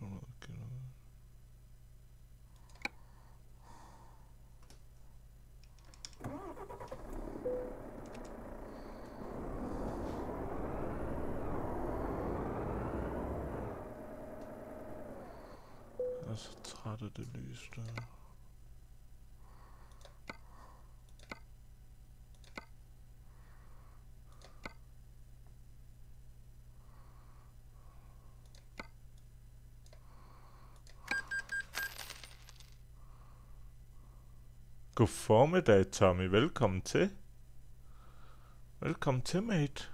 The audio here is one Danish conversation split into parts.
800 km. Jeg er så træt af det lys der. God formiddag, Tommy. Velkommen til. Velkommen til, mate.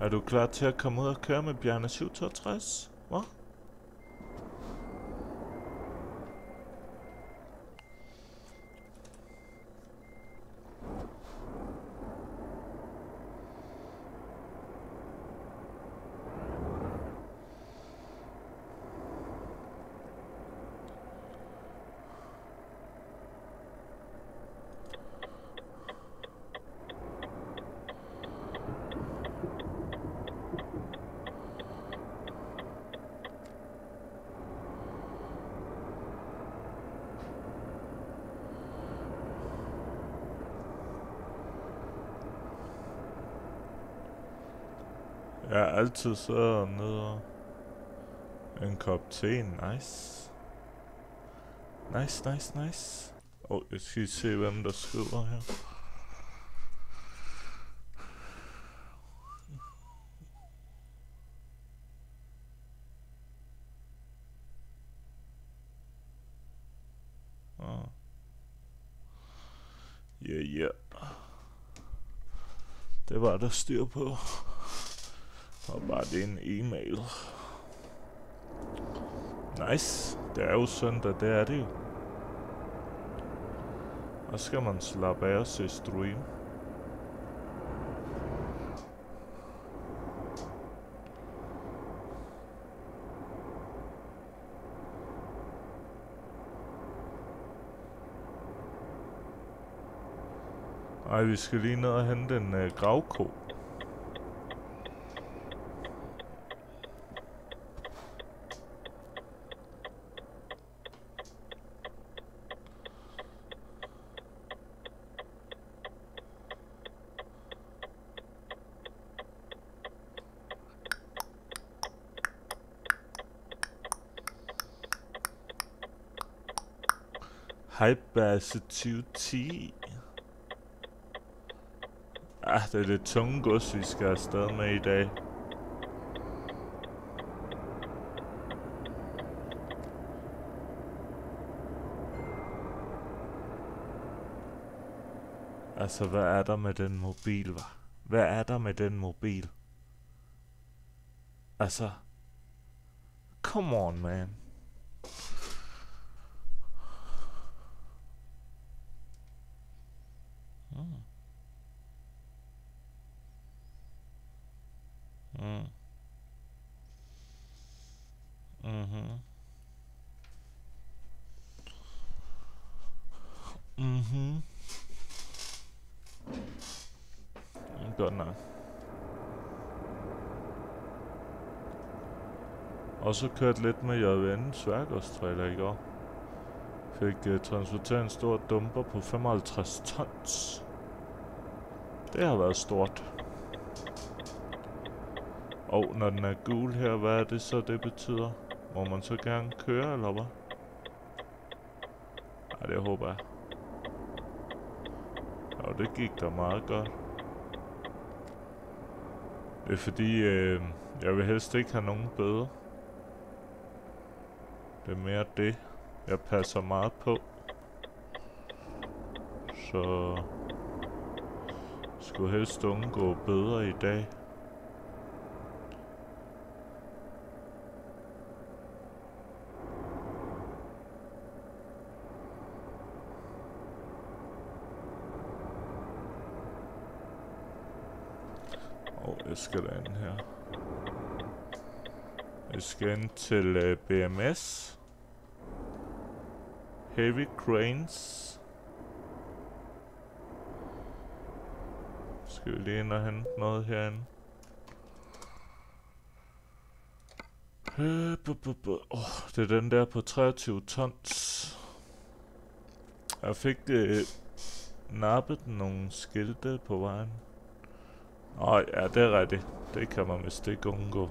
Er du klar til at komme ud og køre med Bjarne 762? Hvad? Altid så ned og... En kop te, nice. Nice, nice, nice. Og oh, jeg skal se, hvem der skriver her. Ah. Yeah, yeah. Det var der styr på. Og bare det er en e-mail. Nice. Det er jo søndag, det er det jo. Og så skal man slappe af og se stream. Ej, vi skal lige ned og hente en øh, gravko. Hej Basse 2010. Ah, det er det tunge gods, vi skal afsted med i dag. Altså, hvad er der med den mobil, var? Hvad er der med den mobil? Altså, come on, man. Mm. Mm. Mhm. Mhm. Mm, Godt nok. Og så kørte lidt med JVN sværgårdstrailer i går. Fik uh, transporteret en stor dumper på 55 tons. Det har været stort. Og når den er gul her, hvad er det så, det betyder? Må man så gerne køre, eller hvad? Ej, det håber jeg. Og det gik da meget godt. Det er fordi, øh, jeg vil helst ikke have nogen bøder. Det er mere det, jeg passer meget på. Så skulle helst undgå bedre i dag. Og jeg skal ind her. Vi skal ind til uh, BMS. Heavy Cranes. Skal vi lige ind og hente noget herinde? Øh, bu, bu, bu. Oh, det er den der på 23 tons. Jeg fik øh, nappet nogle skilte på vejen. Åh, oh, ja, det er rigtigt. Det kan man vist ikke undgå.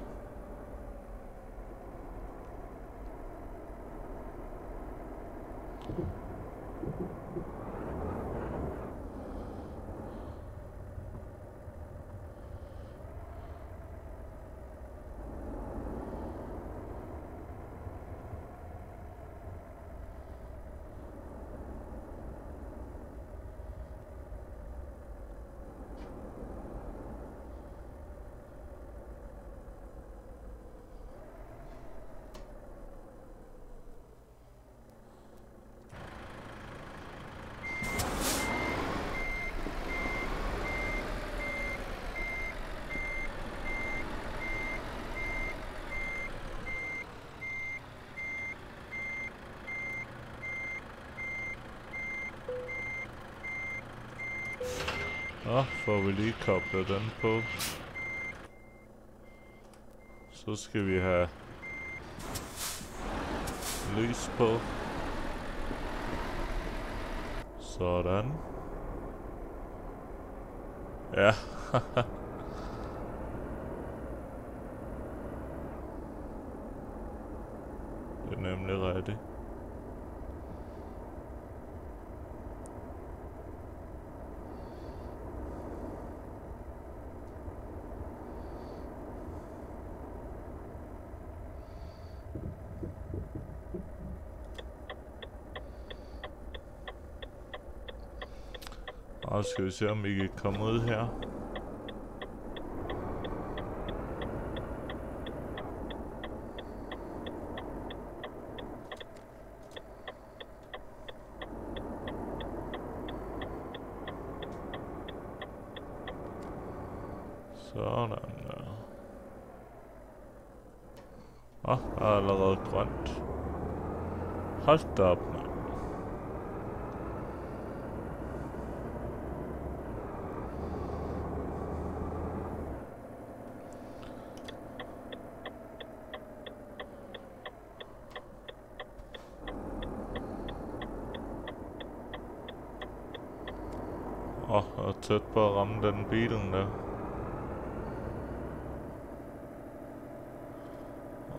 vi lige koble den på. Så skal vi have lys på. Sådan. Ja, det er nemlig rigtigt. Og skal vi se, om vi kan komme ud her. Sådan der. Åh, der er allerede grønt. Hold da op, man. Åh, oh, jeg er tæt på at ramme den bilen der.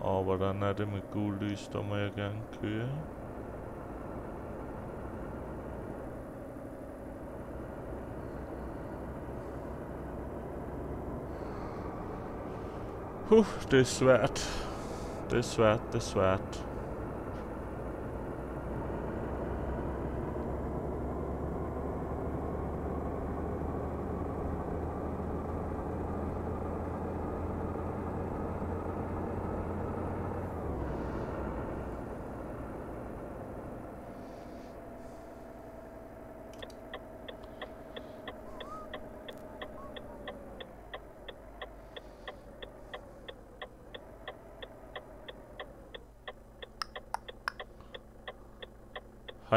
Og hvordan er det med gul lys? Der må jeg gerne køre. Huh, det er svært. Det er svært, det er svært.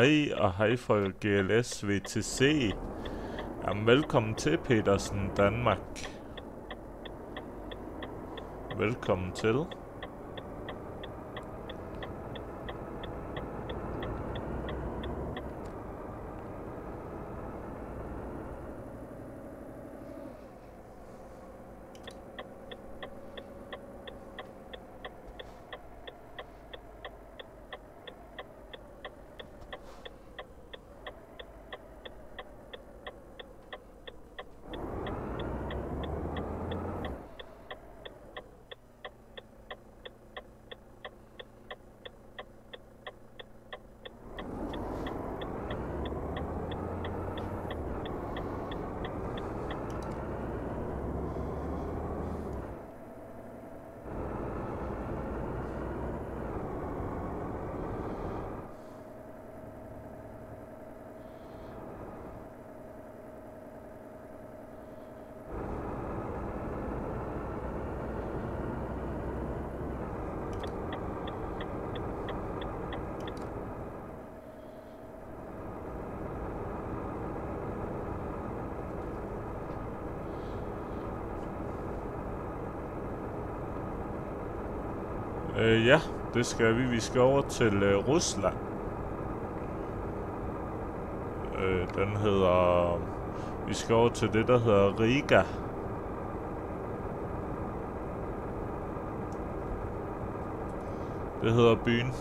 Hej og hej fra GLS VTC. Jamen, velkommen til Petersen Danmark. Velkommen til. Øh, ja, det skal vi. Vi skal over til øh, Rusland. Øh, den hedder... Vi skal over til det, der hedder Riga. Det hedder byen.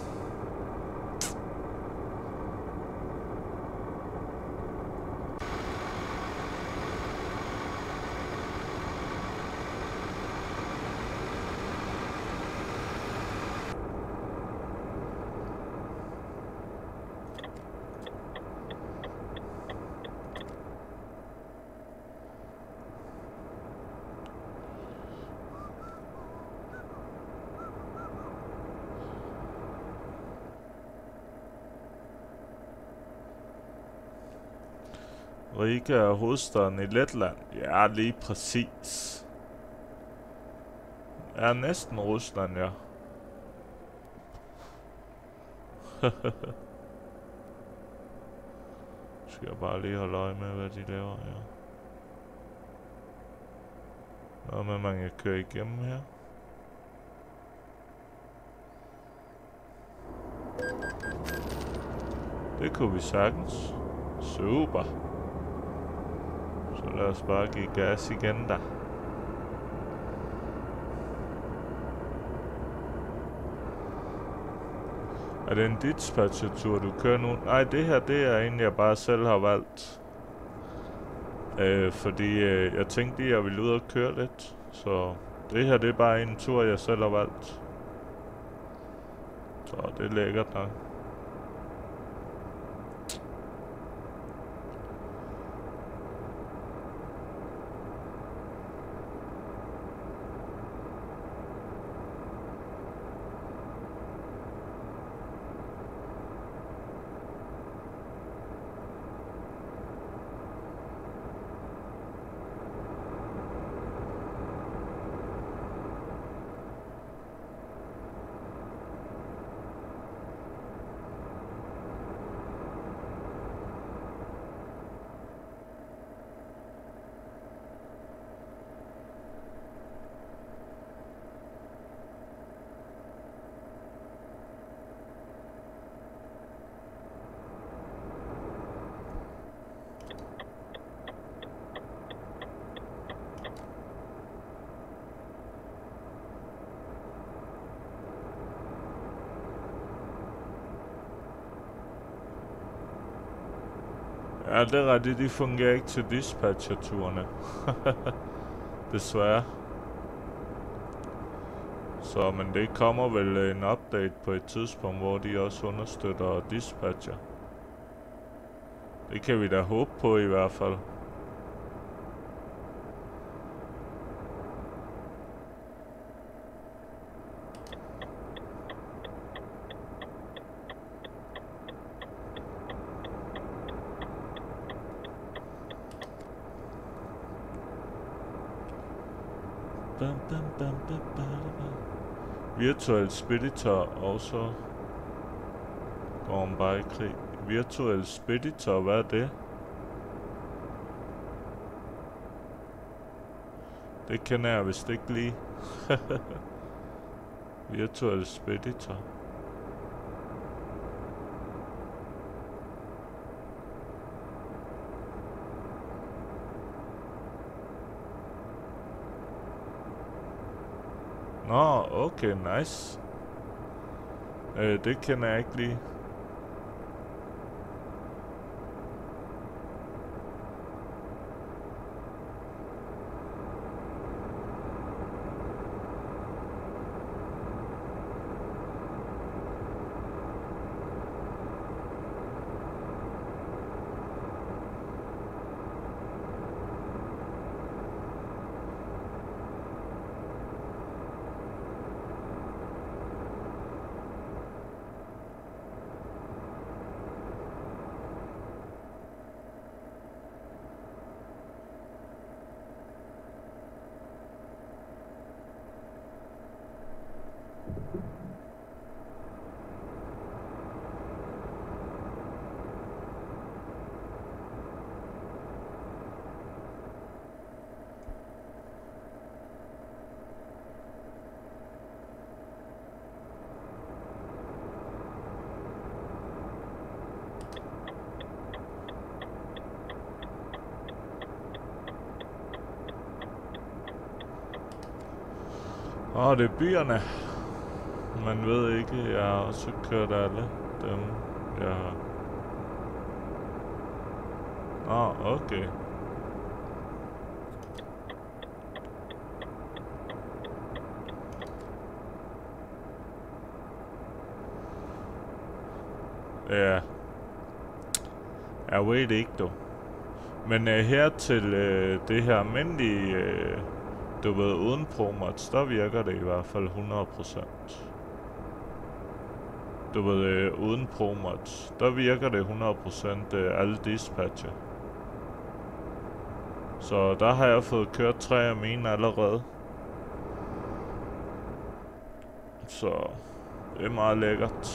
Riga er hovedstaden i Letland. Ja, lige præcis. Er næsten Rusland, ja. Skal jeg bare lige holde øje med, hvad de laver her. Noget med, man kan køre igennem her. Det kunne vi sagtens. Super. Så lad os bare give gas igen da. Er det en dispatcher-tur, du kører nu? Nej, det her, det er en, jeg bare selv har valgt. Øh, fordi øh, jeg tænkte lige, at jeg ville ud og køre lidt. Så det her, det er bare en tur, jeg selv har valgt. Så det er lækkert nok. Ja, det er rigtigt. De fungerer ikke til dispatcherturene. Desværre. Så, men det kommer vel en update på et tidspunkt, hvor de også understøtter dispatcher. Det kan vi da håbe på i hvert fald. Virtual Speditor også går man bare i krig. Virtual Speditor, hvad er det? Det kender jeg vist ikke lige. Virtual Speditor. Nå, okay, nice. Øh, det kender jeg ikke lige. Åh, det er byerne. Man ved ikke, jeg har også kørt alle dem, jeg har. Åh, okay. Ja. Jeg ved det ikke, du. Men uh, her til uh, det her almindelige, uh, du ved, uden promods, der virker det i hvert fald 100%. Du ved, øh, uden promods, der virker det 100% øh, alle dispatcher. Så der har jeg fået kørt tre af mine allerede. Så det er meget lækkert.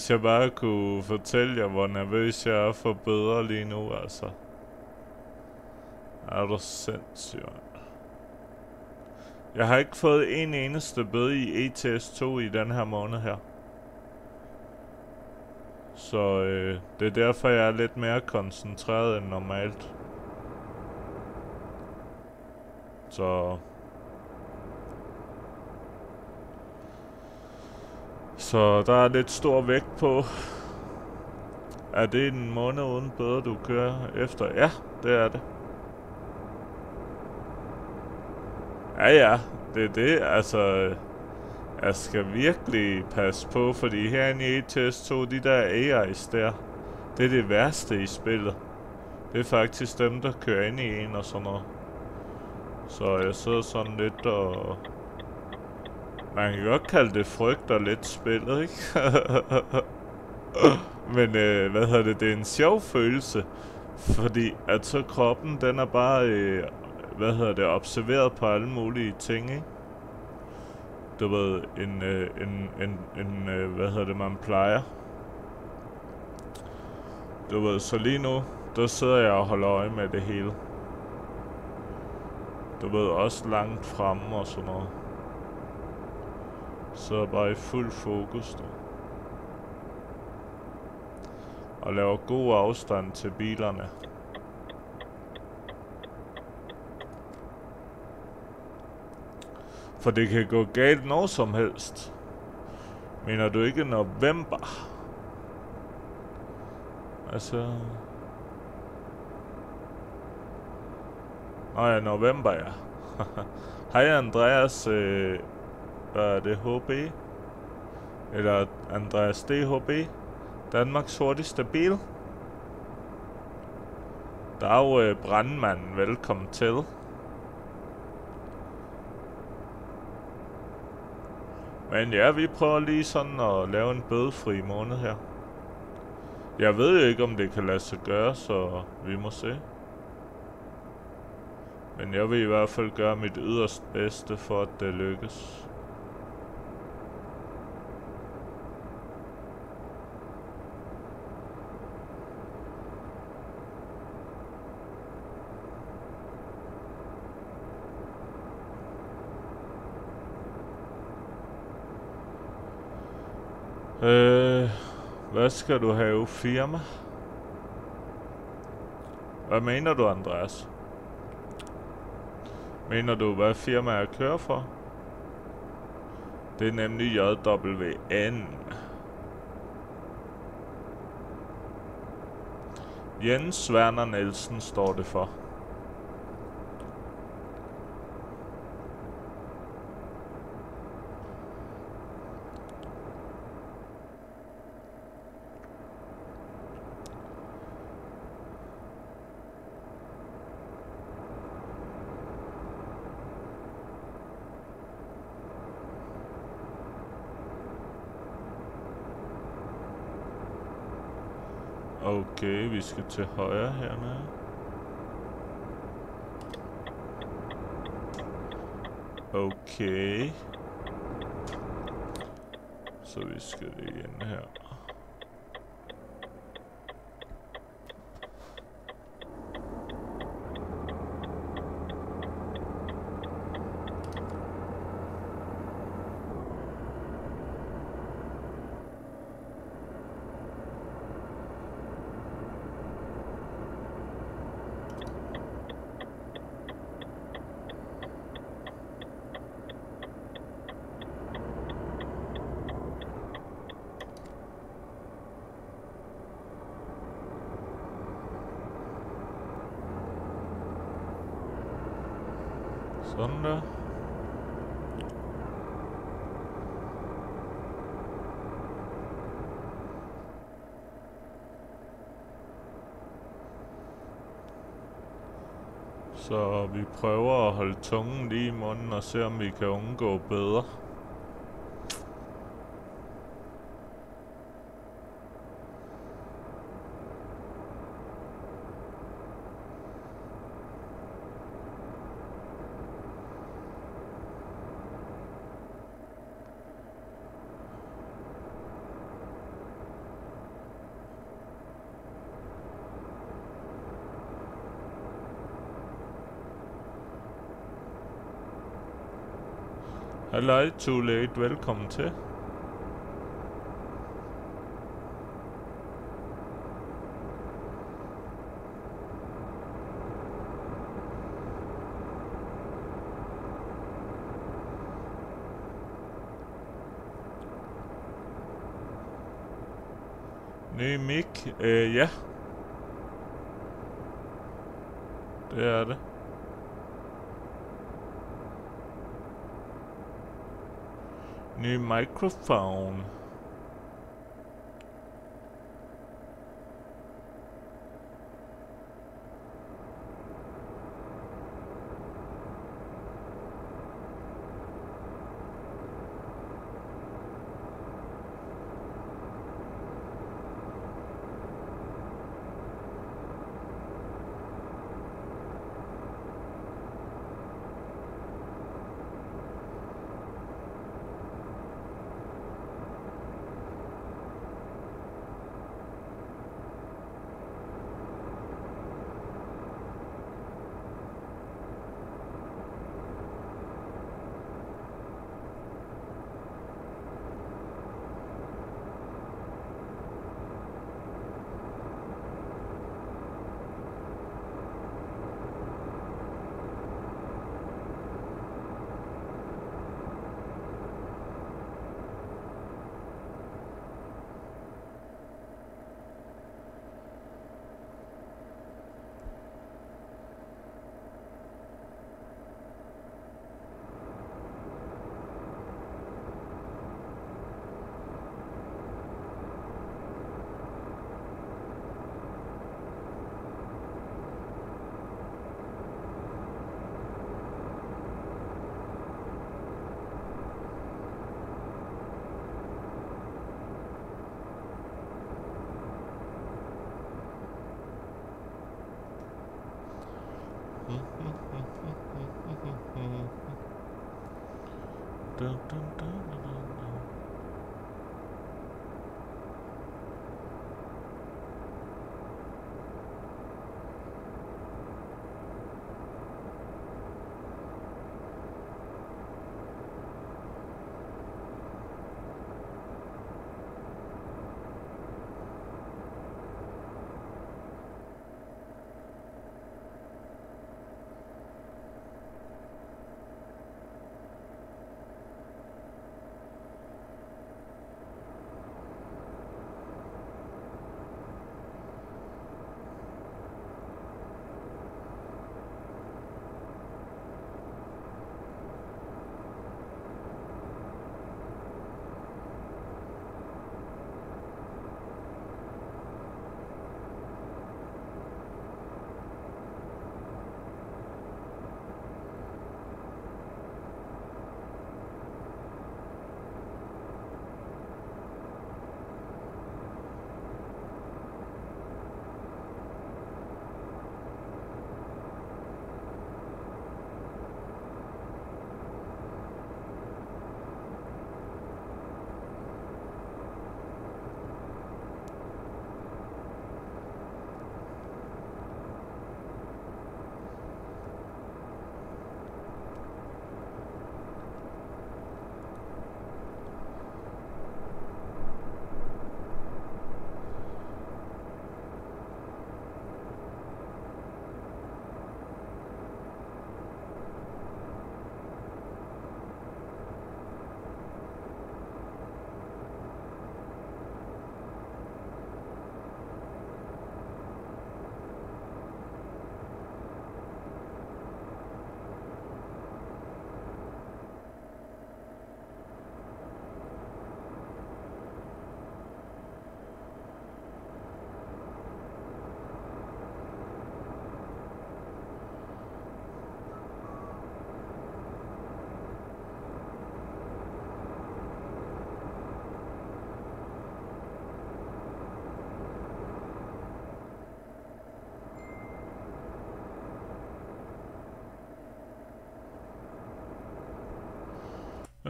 hvis jeg bare kunne fortælle jer, hvor nervøs jeg er for bedre lige nu, altså. Er du sindssyg. Jeg har ikke fået en eneste bøde i ETS2 i den her måned her. Så øh, det er derfor, jeg er lidt mere koncentreret end normalt. Så... Så der er lidt stor vægt på. Er det en måned uden bedre, du kører efter? Ja, det er det. Ja, ja. Det er det, altså... Jeg skal virkelig passe på, fordi herinde i ETS2, de der AI's der, det er det værste i spillet. Det er faktisk dem, der kører ind i en og sådan noget. Så jeg sidder sådan lidt og... Man kan godt kalde det frygt og lidt spillet, ikke? Men øh, hvad hedder det? Det er en sjov følelse. Fordi at så kroppen, den er bare, øh, hvad hedder det, observeret på alle mulige ting, ikke? Du ved, en, øh, en, en, en øh, hvad hedder det, man plejer. Du ved, så lige nu, der sidder jeg og holder øje med det hele. du ved, også langt fremme og sådan noget. Så bare i fuld fokus, du. Og laver god afstand til bilerne. For det kan gå galt når som helst. Mener du ikke november? Altså... Nå ja, november, ja. Hej Andreas, øh, hvad er det, HB? Eller Andreas DHB? Danmarks hurtigste bil? Dag, øh, brandmanden, velkommen til. Men ja, vi prøver lige sådan at lave en bødefri måned her. Jeg ved jo ikke, om det kan lade sig gøre, så vi må se. Men jeg vil i hvert fald gøre mit yderst bedste for, at det lykkes. Øh, hvad skal du have firma? Hvad mener du, Andreas? Mener du, hvad firma jeg kører for? Det er nemlig JWN. Jens Werner Nielsen står det for. Okay, vi skal til højre hernede. Okay. Så vi skal ind her. Sådan der. Så vi prøver at holde tungen lige i munden og se om vi kan undgå bedre. Halløj, too late. Velkommen til. Ny mic? Øh, ja. Det er det. Ny microphone. Dun, dun, dun.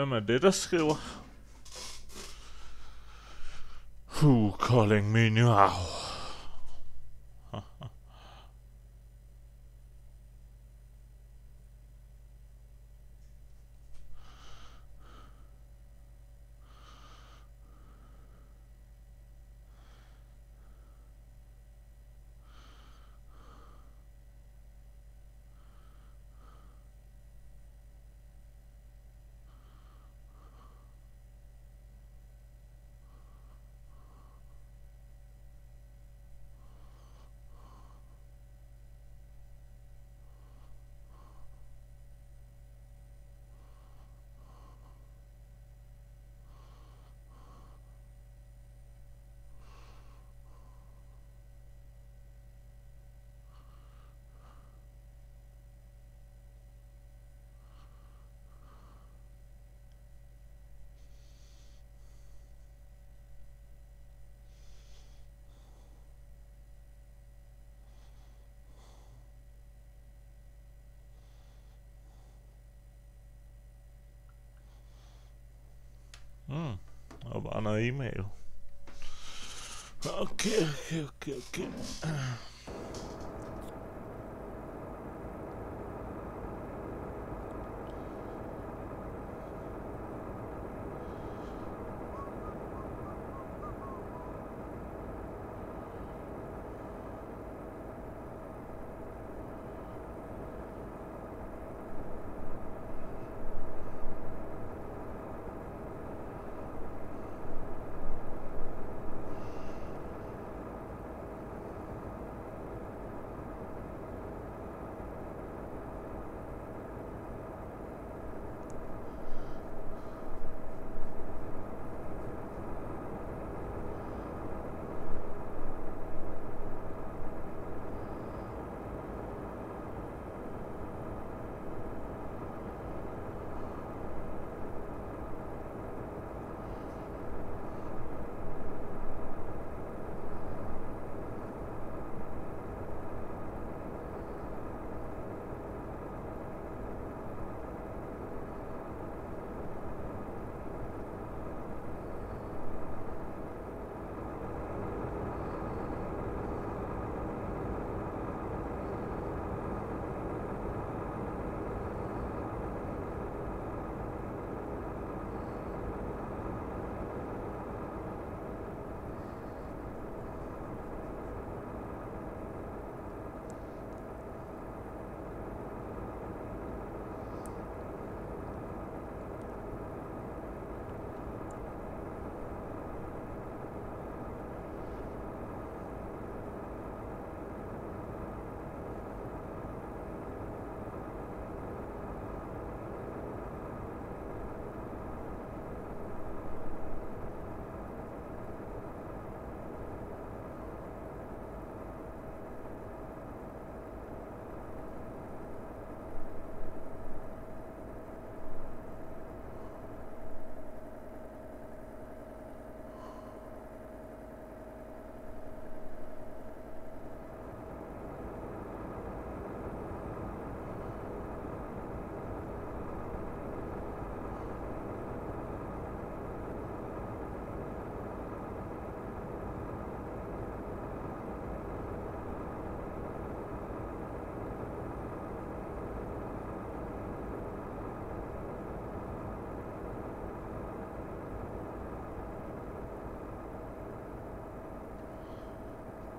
Hvem er det, der skriver? Who calling me now? Mm. Og bare noget e-mail. Okay, okay,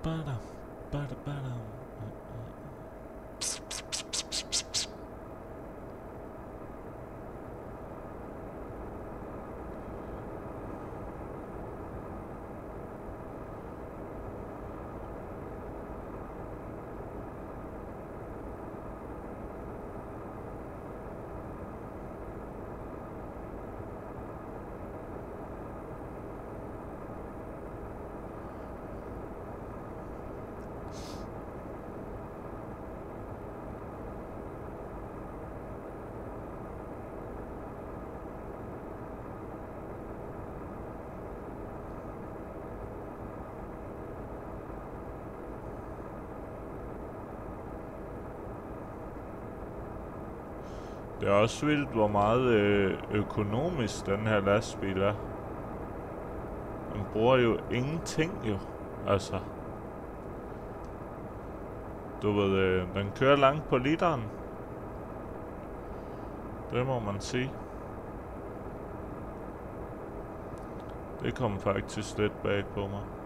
okay, okay. Bada, bada, bada. Det er også vildt, hvor meget øh, økonomisk den her lastbil er. Den bruger jo ingenting jo, altså. Du ved, øh, den kører langt på literen. Det må man sige. Det kom faktisk lidt bag på mig.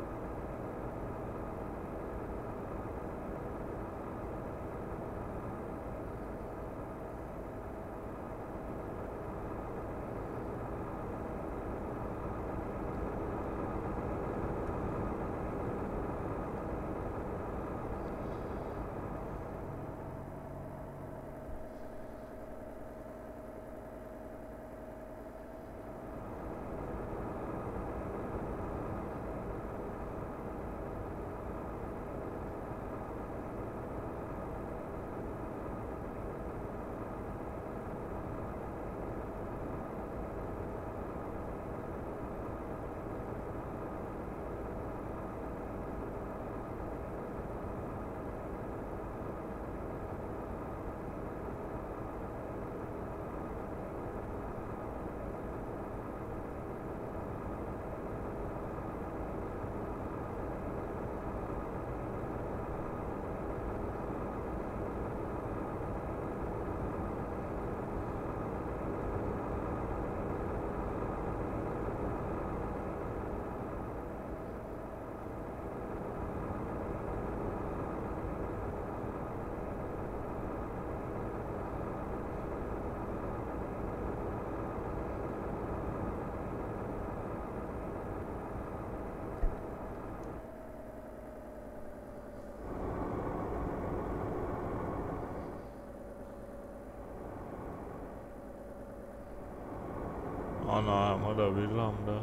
Åh der nej, han ham der.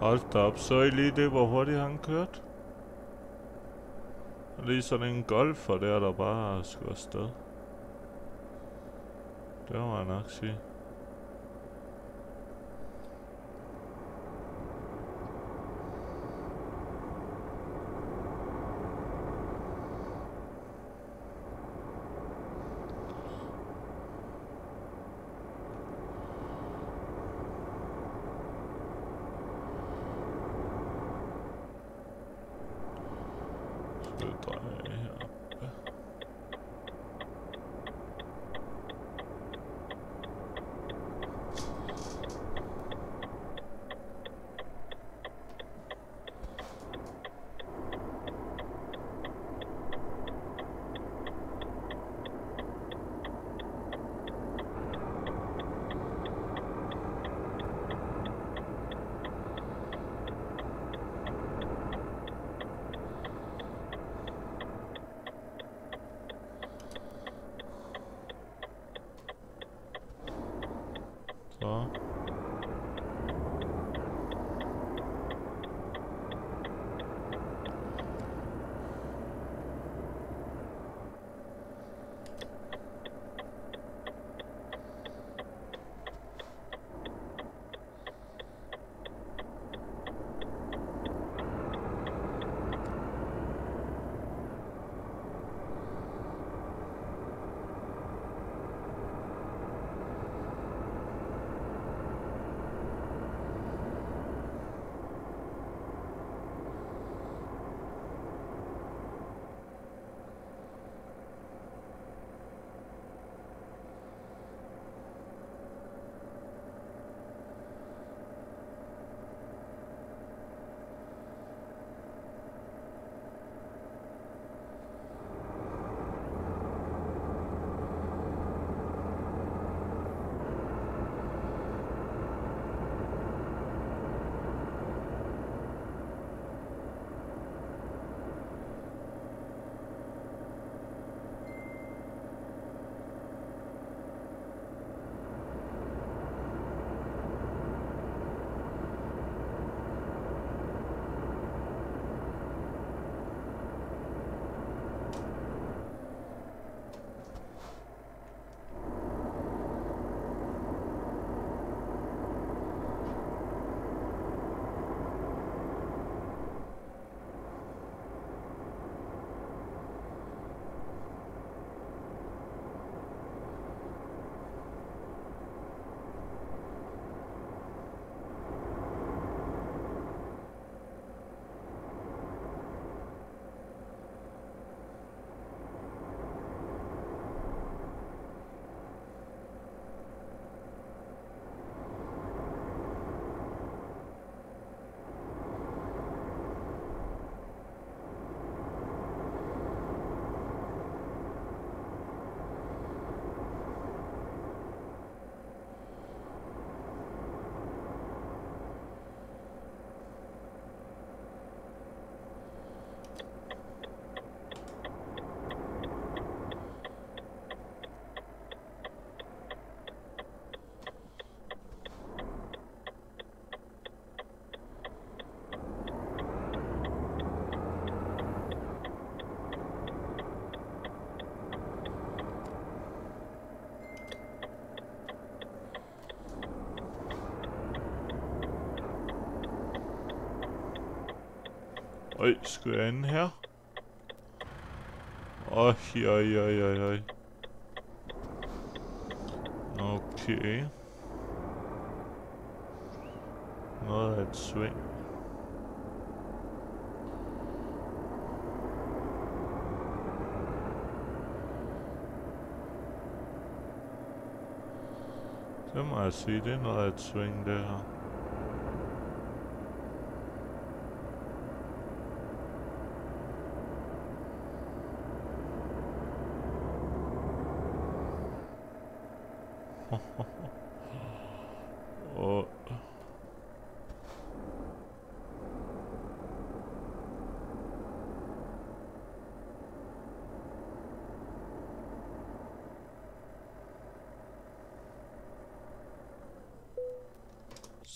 Hold da op, så I lige det, hvor hurtigt han kørte? Lige sådan en golfer der, der bare skulle afsted. Det må jeg nok sige. Øj, skal jeg ind her? Øj, øj, øj, øj, øj. Okay. Noget af et sving. Det må jeg sige, det er noget af et sving, det her. Og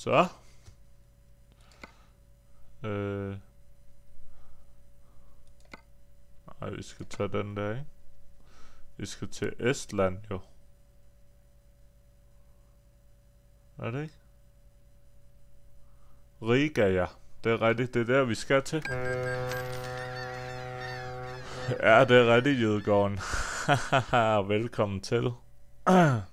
Så. Øh. Ej, vi skal tage den der, ikke? Vi skal til Estland, jo. Er det ikke? Riga, ja. Det er rigtigt. Det er der, vi skal til. Ja, det er rigtigt, Jødegården. Velkommen til.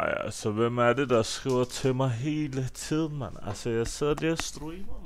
Ej, altså, hvem er det, der skriver til mig hele tiden, mand? Altså, jeg sidder lige og streamer,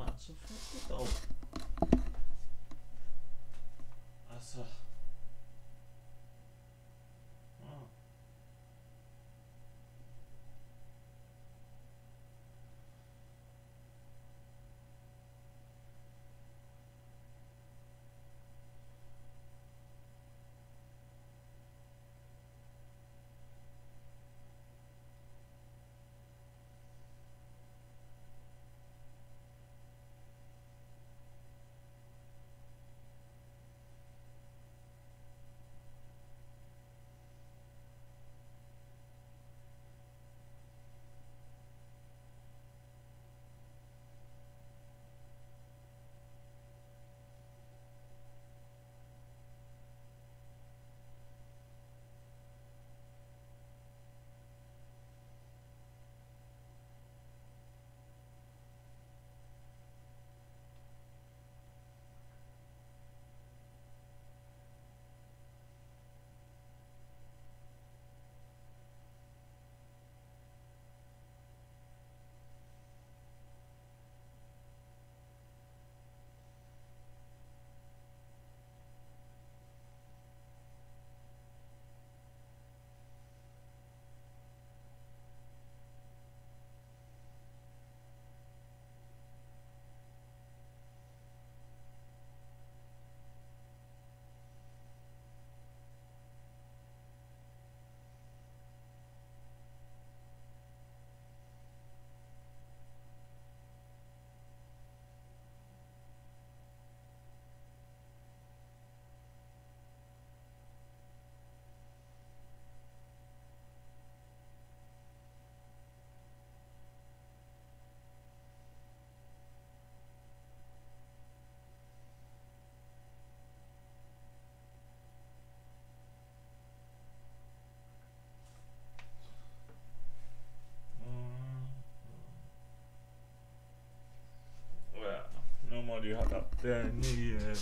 derinde i øh,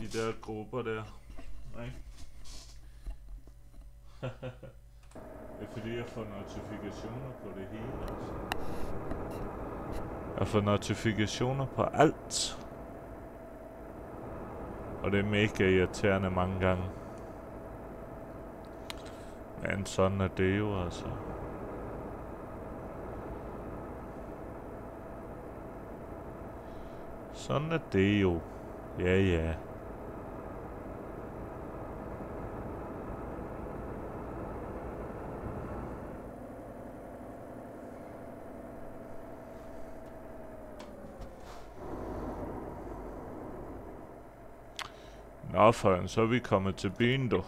de der grupper der. Nej. det er fordi, jeg får notifikationer på det hele. Altså. Jeg får notifikationer på alt. Og det er mega irriterende mange gange. Men sådan er det jo altså. Sådan er det jo. Ja, ja. Nå, for så er vi kommet til byen, du.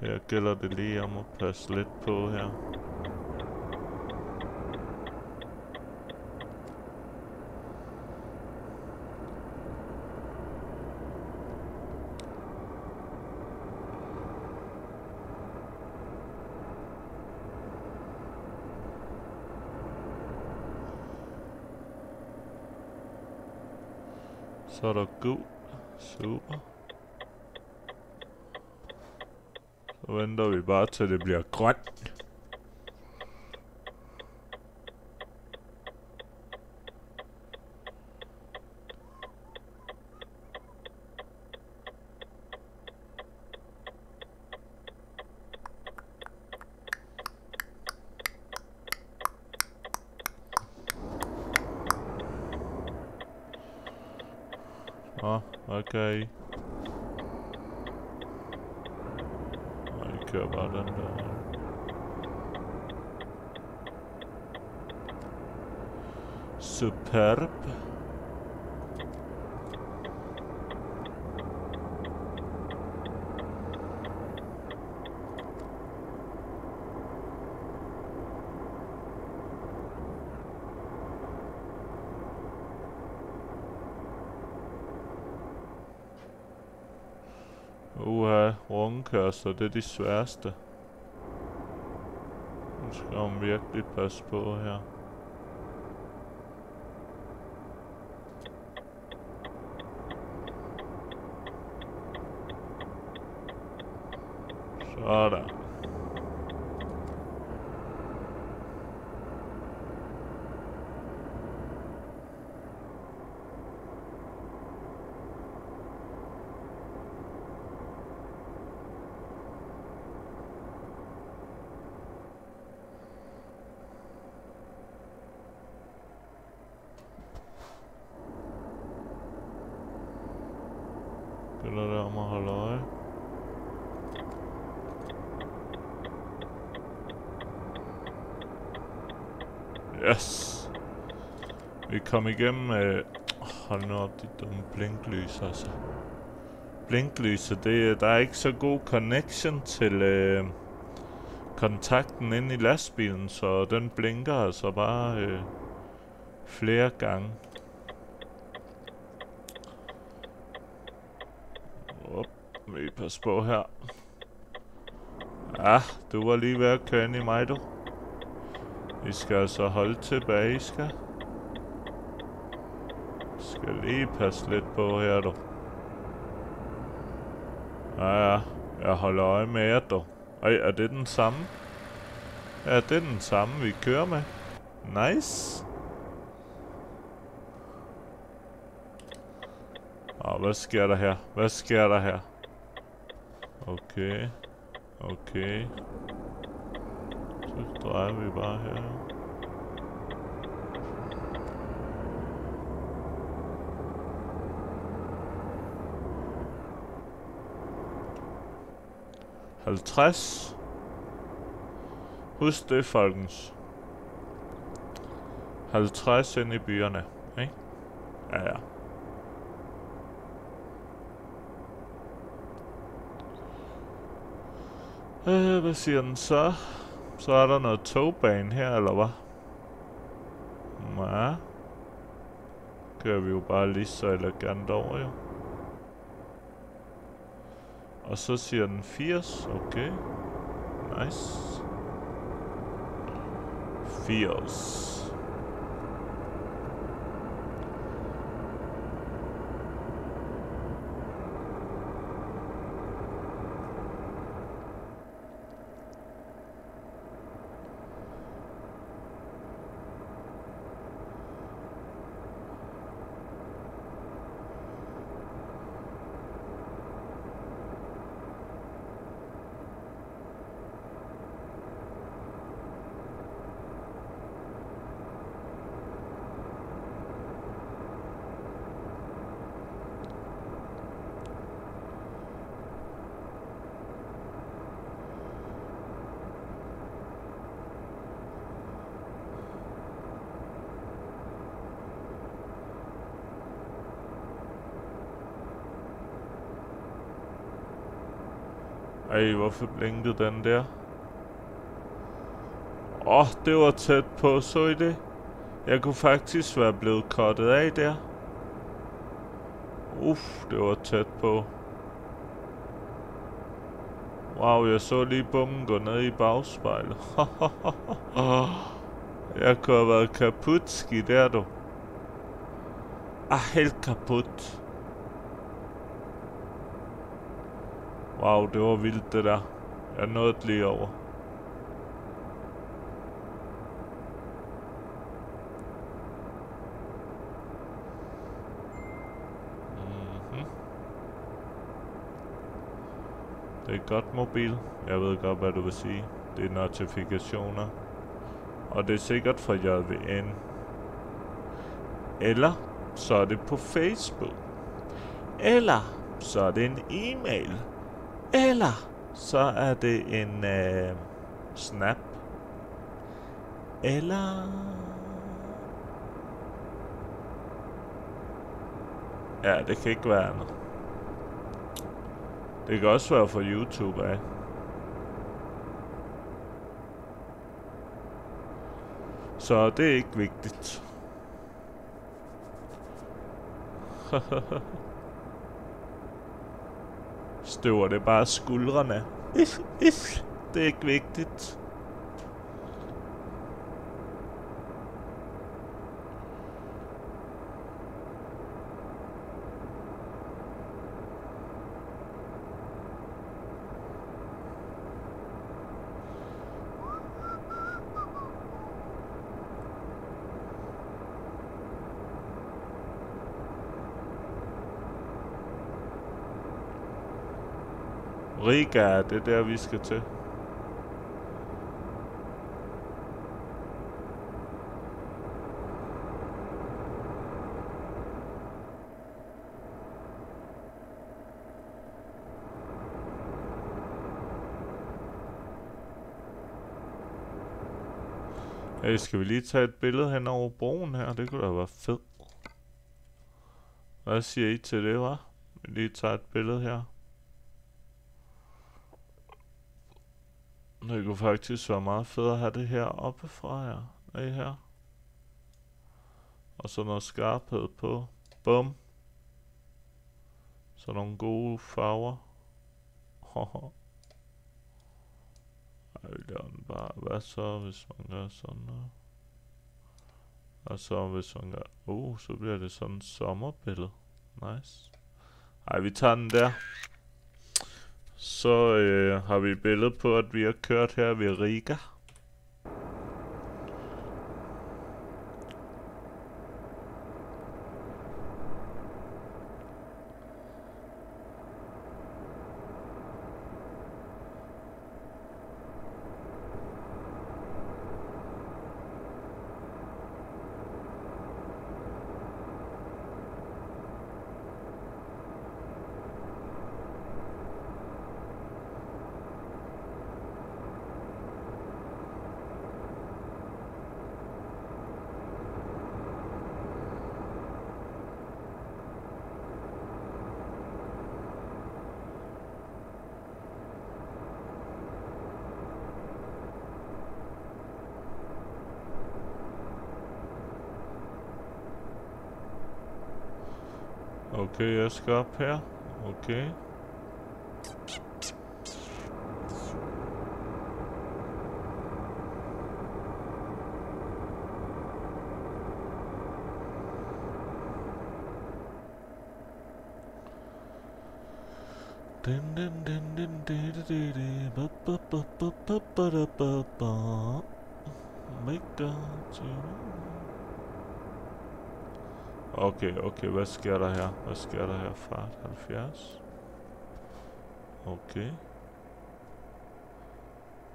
Her gælder det lige om at passe lidt på her. Så er der gul. Super. Så venter vi bare til det bliver grønt. Nå, hvad kan I? Og I kører bare den der. Superb. Uha, rundkørsler, det er de sværeste. Nu skal man virkelig passe på her. Sådan. Gælder det om at holde øje. Yes komme kom igennem... Øh... Hold nu op, de dumme blinklys, altså. Blinklyset, det, øh, der er ikke så god connection til øh, kontakten inde i lastbilen, så den blinker altså bare øh, flere gange. Op, vi passer på her. Ja, du var lige ved at køre ind i mig, du. I skal altså holde tilbage, I skal. Lige passe lidt på her, du. Ja, ja. Jeg holder øje med jer, du. Ej, er det den samme? Ja, det er den samme, vi kører med. Nice. Og hvad sker der her? Hvad sker der her? Okay. Okay. Så drejer vi bare her. Halvtreds. Husk det, folkens. 50 ind i byerne, ikke? Ja, ja. Øh, hvad siger den så? Så er der noget togbane her, eller hvad? Ja. Kører vi jo bare lige så elegant over, jo. Og så siger den 80, okay. Nice. 80. Ej, hvorfor blinkede den der? Åh, oh, det var tæt på, så I det? Jeg kunne faktisk være blevet kottet af der. Uff, det var tæt på. Wow, jeg så lige bommen gå ned i bagspejlet. jeg kunne have været kaputski der, du. Ah, helt kaput. Wow, det var vildt det der. Jeg nåede lige over. Mhm. Det er godt mobil. Jeg ved godt, hvad du vil sige. Det er notifikationer. Og det er sikkert fra JVN. Eller så er det på Facebook. Eller så er det en e-mail. Eller så er det en øh, snap. Eller... Ja, det kan ikke være andet. Det kan også være for YouTube af. Så det er ikke vigtigt. Støver det bare skuldrene. Det er ikke vigtigt. Riga, det er der, vi skal til. Hey, skal vi lige tage et billede hen over broen her? Det kunne da være fedt. Hvad siger I til det, var? Vi lige tager et billede her. Det kunne faktisk være meget fedt at have det her oppe fra ja. Af her. Og så noget skarphed på. Bum. Så nogle gode farver. Ej, den bare. Hvad så, hvis man gør sådan noget? Og så hvis man gør... Uh, så bliver det sådan et sommerbillede. Nice. Ej, vi tager den der. Så øh, har vi et billede på, at vi har kørt her ved Riga. Okay, er ist her. Okay. Make up Okay, okay, hvad sker der her? Hvad sker der her? Fart 70. Okay.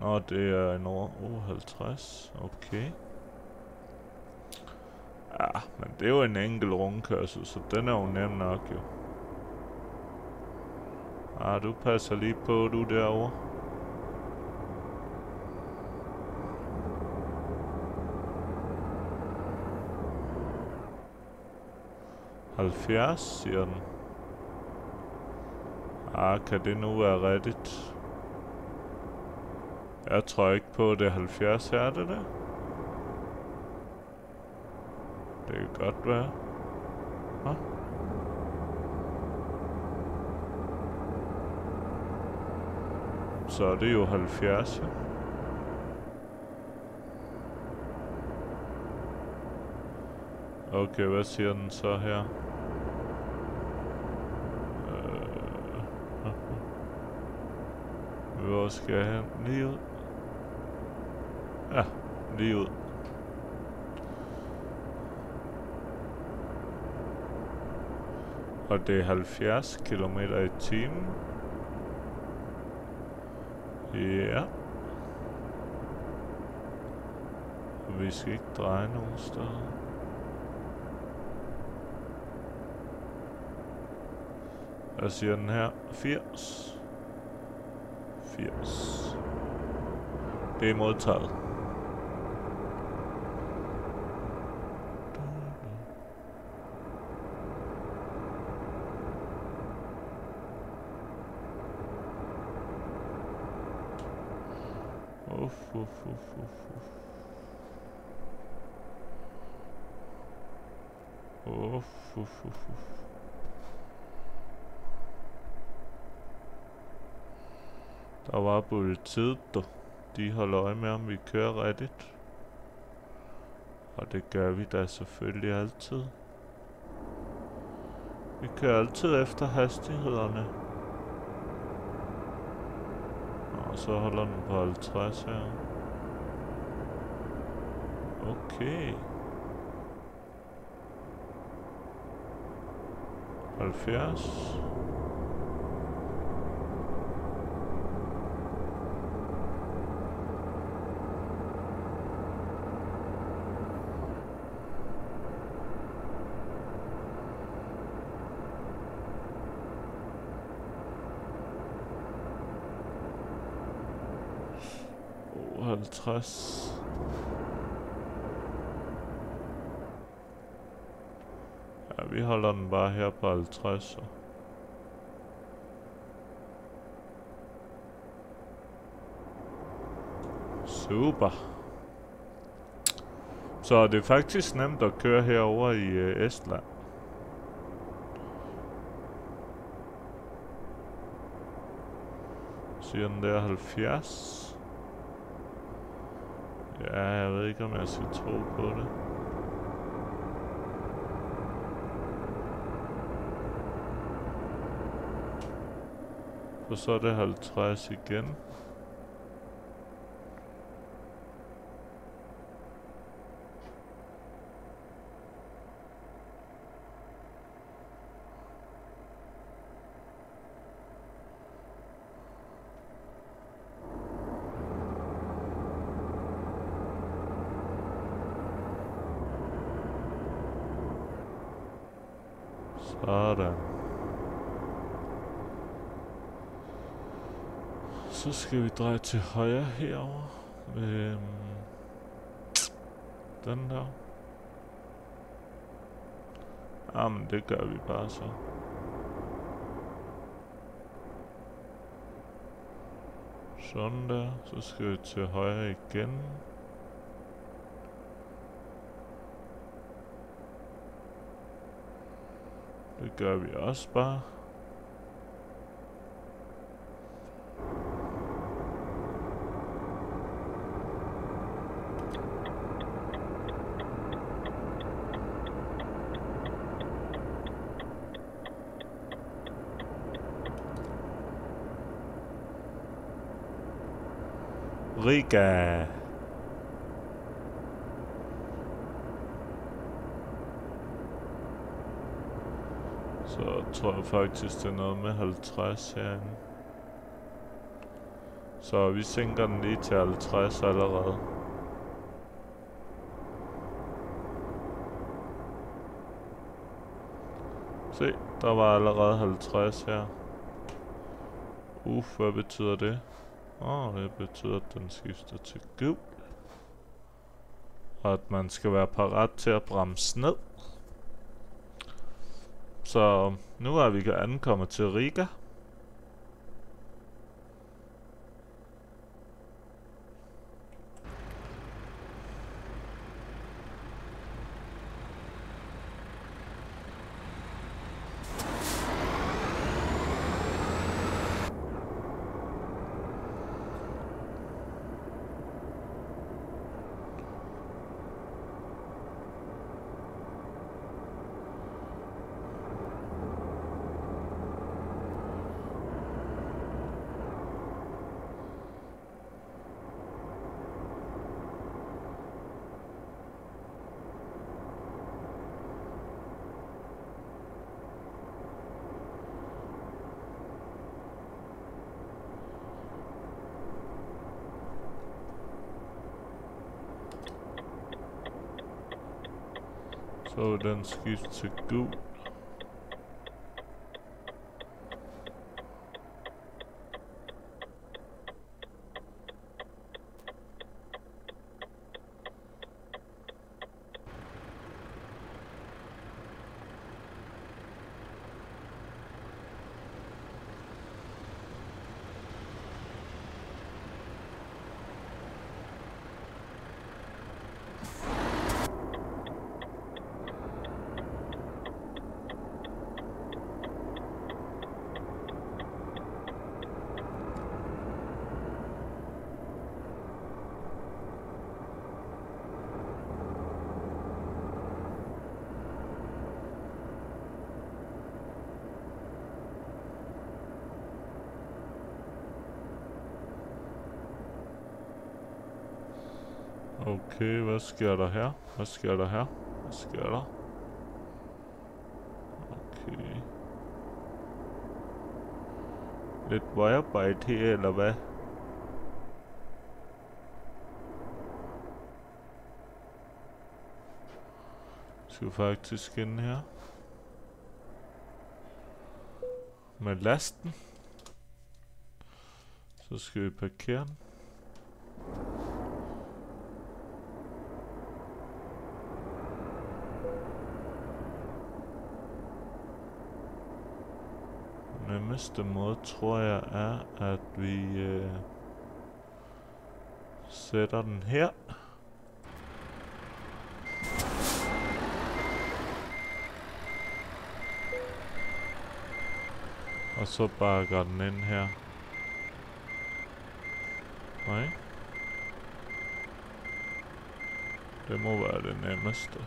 Nå, det er en over oh, 50. Okay. Ja, men det er jo en enkelt rundkørsel, så den er jo nem nok jo. Ah, du passer lige på, du derovre. 70, siger den. Ah, kan det nu være rigtigt? Jeg tror ikke på, det er 70 her, er det det? Det kan godt være. Hå? Så er det jo 70, ja. Okay, hvad siger den så her? Hvor skal jeg hen? Lige ud. Ja, lige ud. Og det er 70 km i timen. Ja. Og vi skal ikke dreje nogen steder. Hvad siger den her? 80. 80. Det er modtaget. Uff, uff, uff, uff, uff. Uff, uff, uff, uff. Der var politiet. De holder øje med, om vi kører rigtigt. Og det gør vi da selvfølgelig altid. Vi kører altid efter hastighederne. Og så holder den på 50 her. Okay. 70. Oh, 50. Ja, vi holder den bare her på 50. Så. Super. Så det er faktisk nemt at køre herover i øh, Estland. Siger den der 70? Er. jeg ved ikke om jeg skal tro på det. Og så er det 50 igen. Sådan. Så skal vi dreje til højre herover. Øhm, den der. Ah, Jamen, det gør vi bare så. Sådan der. Så skal vi til højre igen. Det gør vi også bare. Riga. Øh, Så tror jeg faktisk, det er noget med 50 herinde. Så vi sænker den lige til 50 allerede. Se, der var allerede 50 her. Uff, hvad betyder det? Åh, det betyder, at den skifter til gul. Og at man skal være parat til at bremse ned. Så nu er vi ankommet til Riga. Så vil den skifte til gul. Okay, hvad sker der her? Hvad sker der her? Hvad sker der? Okay. Lidt vejarbejde her, eller hvad? Skal vi faktisk ind her? Med lasten. Så skal vi parkere den. Bedste måde, tror jeg, er, at vi øh, sætter den her. Og så bakker den ind her. Nej. Det må være det nemmeste.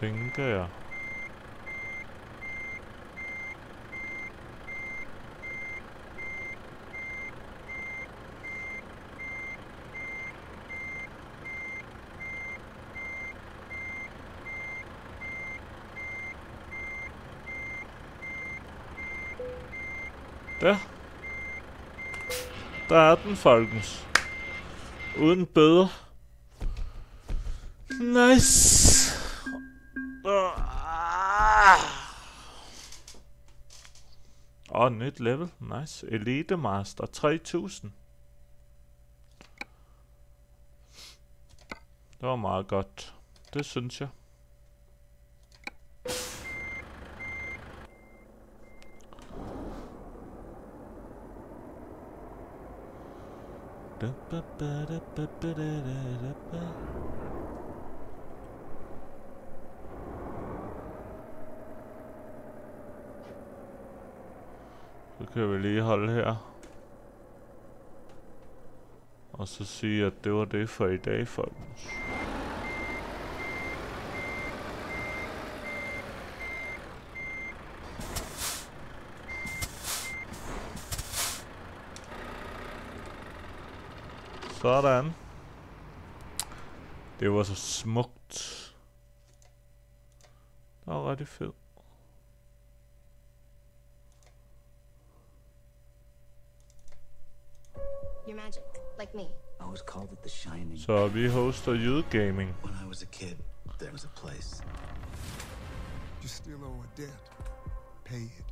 Tænker jeg. Der. Der er den, folkens. Uden bøder. Nice. Åh, nyt level. Nice. Elite Master 3000. Det var meget godt. Det synes jeg. Da, ba, ba, da, ba, ba, da, da, da, ba. Kan vi lige holde her. Og så sige, at det var det for i dag, folkens. Sådan. Det var så smukt. Det var rigtig fedt. Shining. So we host a youth gaming. When I was a kid, there was a place. You still owe a debt. Pay it.